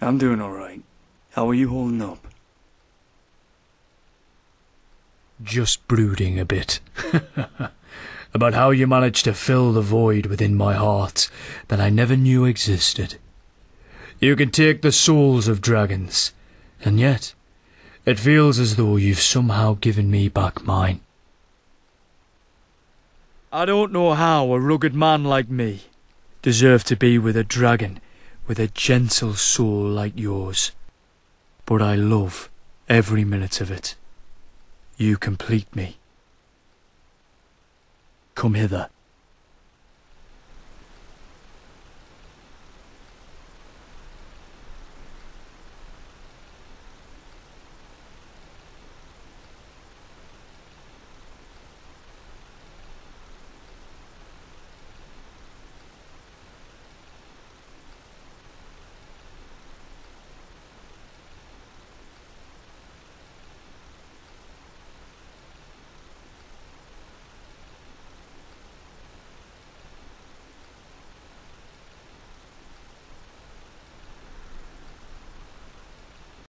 I'm doing alright. How are you holding up? Just brooding a bit. About how you managed to fill the void within my heart that I never knew existed. You can take the souls of dragons, and yet it feels as though you've somehow given me back mine. I don't know how a rugged man like me deserved to be with a dragon with a gentle soul like yours, but I love every minute of it. You complete me. Come hither.